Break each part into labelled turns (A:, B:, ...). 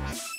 A: Bye.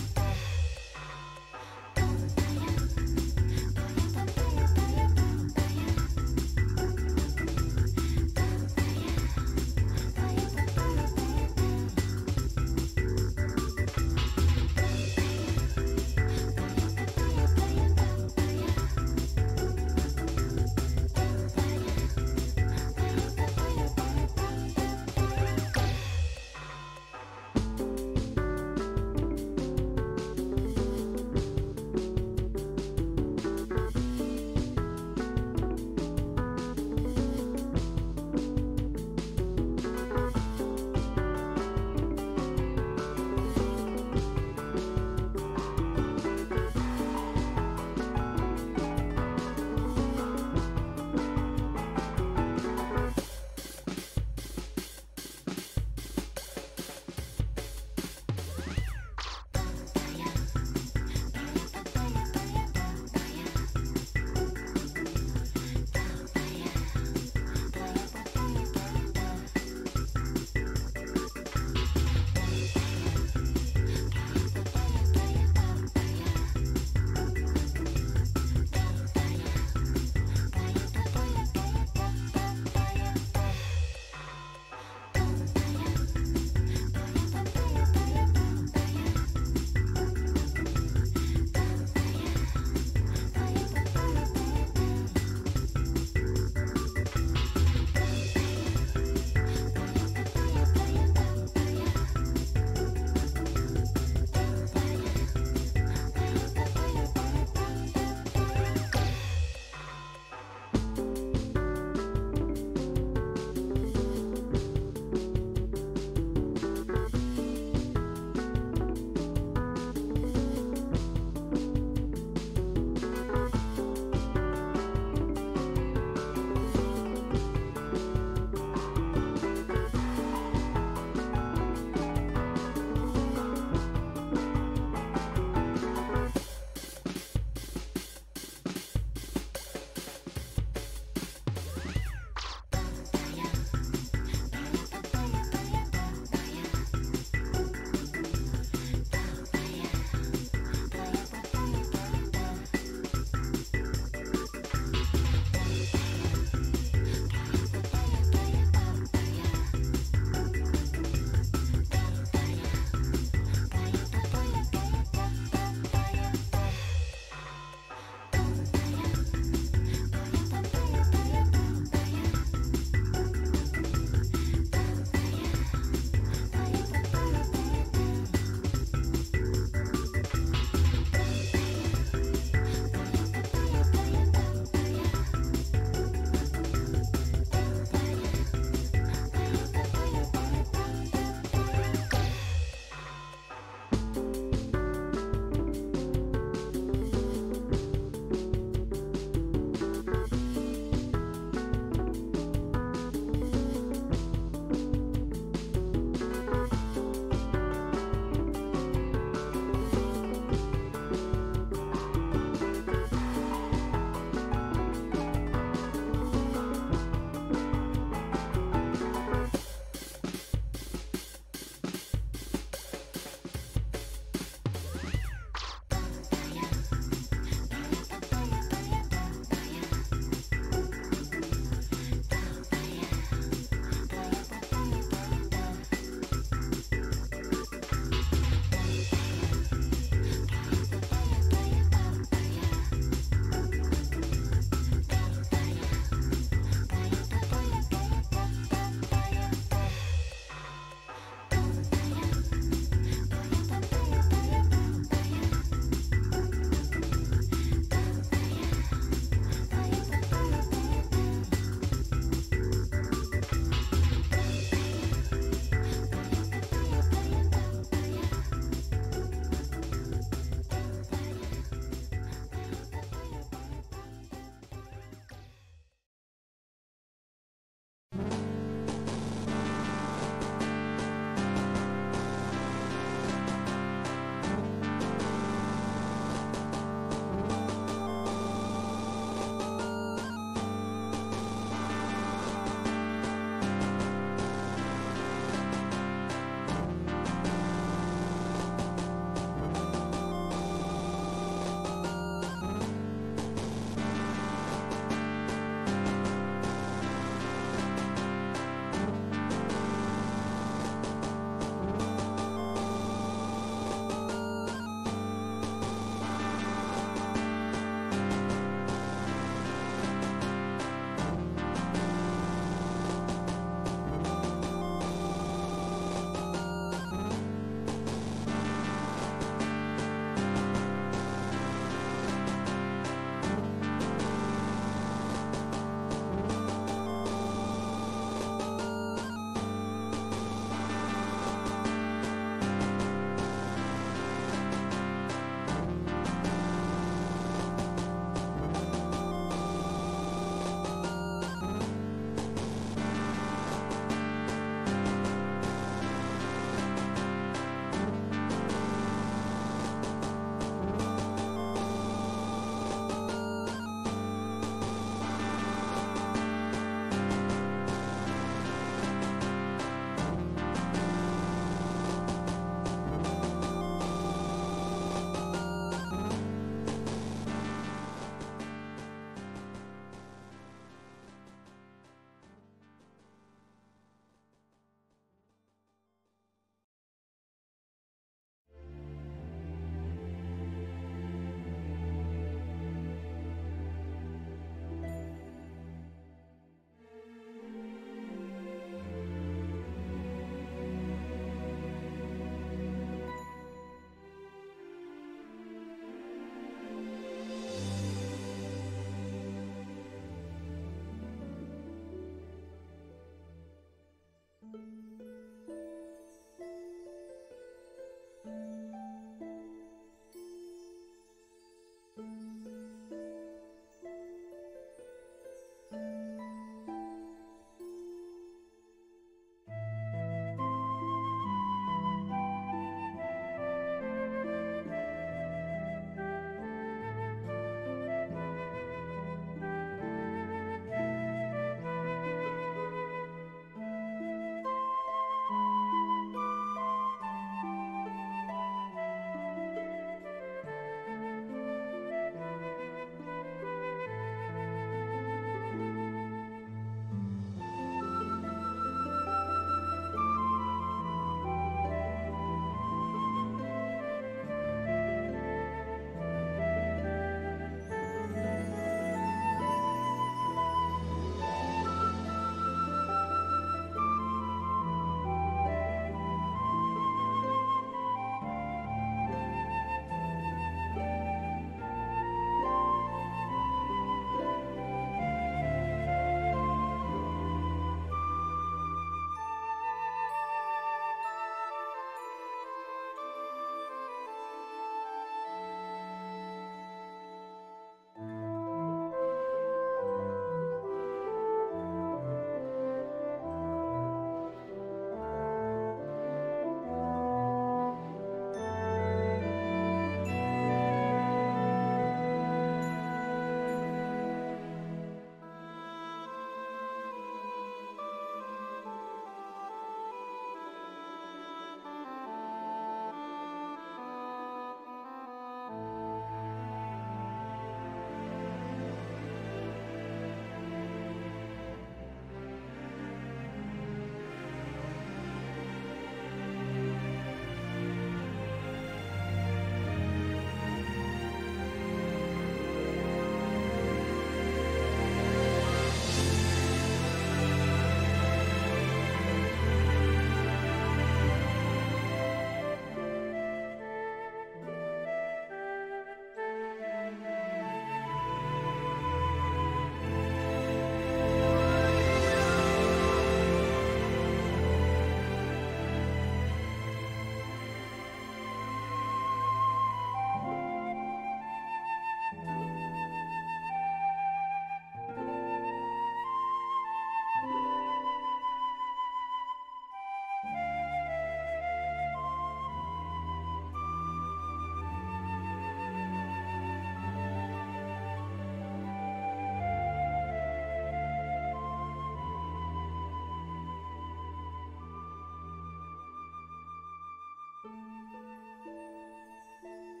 A: thank you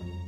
A: you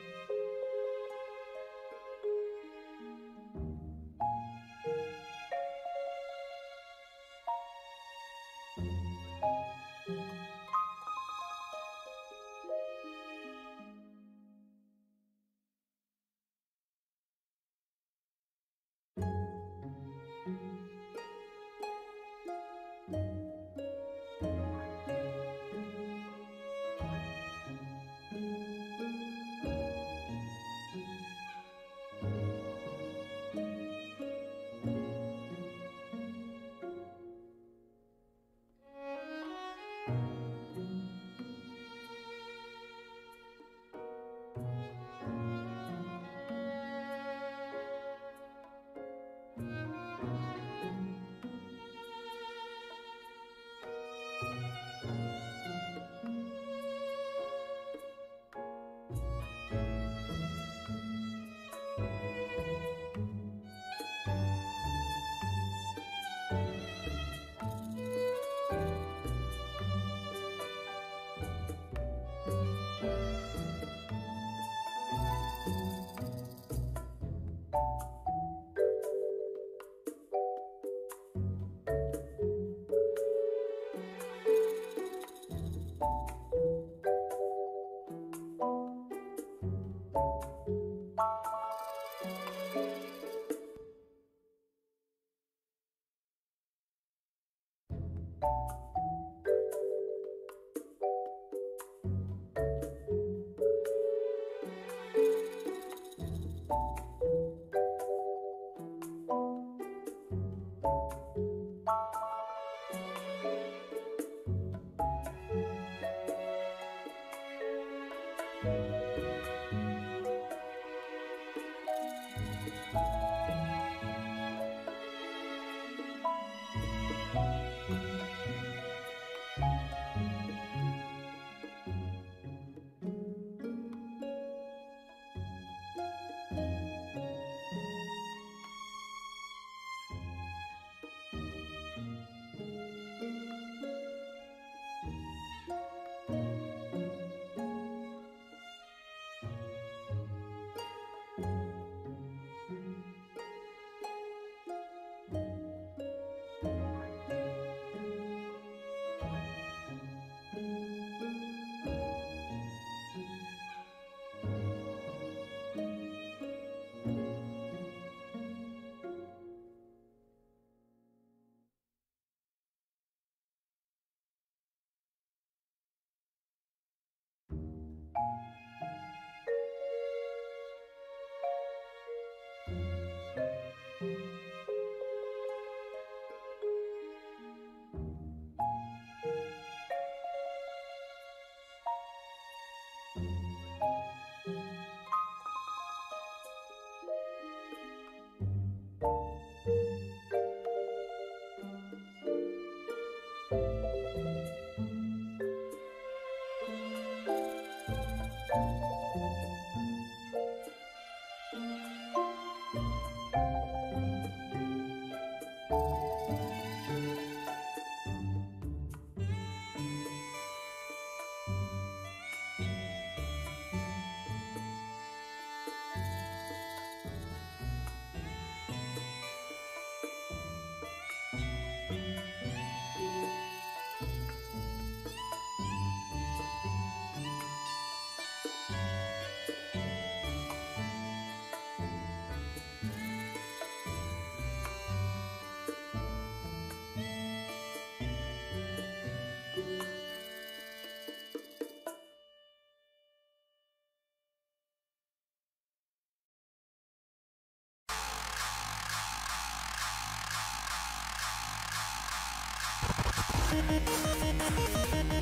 A: Thank you. なに